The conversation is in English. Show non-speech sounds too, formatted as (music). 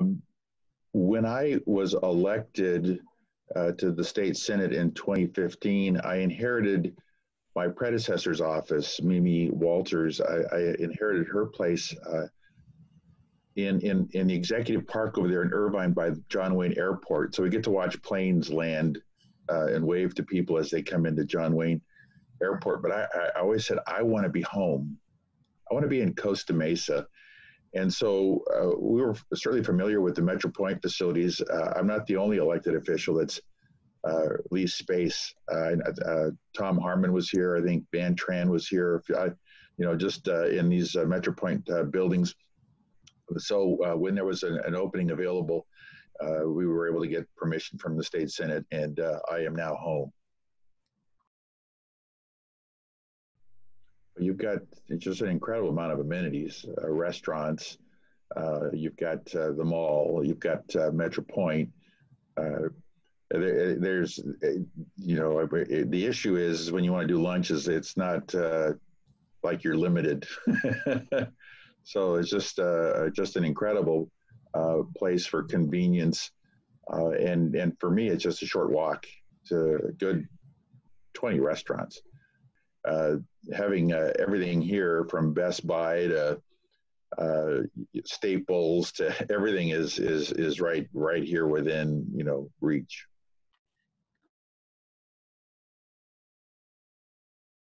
Um, when I was elected uh, to the state senate in 2015, I inherited my predecessor's office, Mimi Walters. I, I inherited her place uh, in, in, in the executive park over there in Irvine by John Wayne Airport. So we get to watch planes land uh, and wave to people as they come into John Wayne Airport. But I, I always said, I want to be home. I want to be in Costa Mesa. And so uh, we were certainly familiar with the Metro-Pointe facilities. Uh, I'm not the only elected official that's uh, leased space. Uh, uh, Tom Harman was here. I think Van Tran was here. I, you know, just uh, in these Metro-Pointe buildings. So when there was an, an opening available, we were able to get permission from the state senate, and I am now home. You've got just an incredible amount of amenities, uh, restaurants. Uh, you've got uh, the mall. You've got uh, Metro-Pointe. Uh, there, there's, you know, the issue is when you want to do lunches, it's not like you're limited. (laughs) so it's just just an incredible place for convenience, and and for me, it's just a short walk to good 20 restaurants having uh, everything here from Best Buy to uh, Staples to (laughs) everything is is is right right here within you know reach.